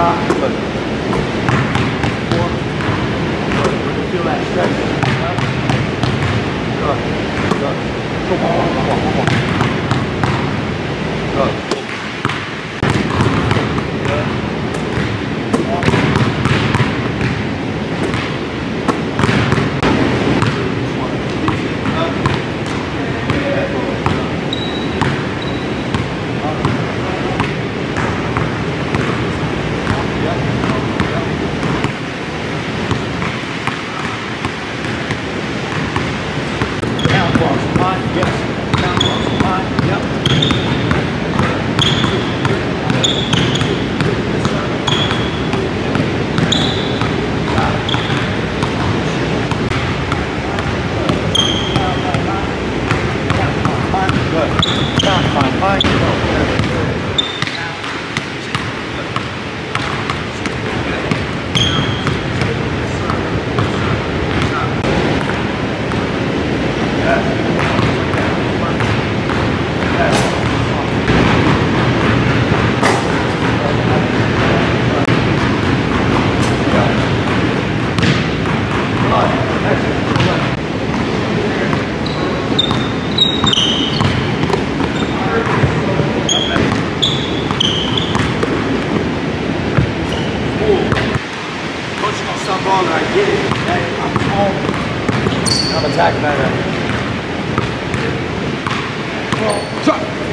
ba bảy bốn rồi tiêu lại đây rồi rồi không có I get it. That, I'm wrong. I'm attacking that. Well.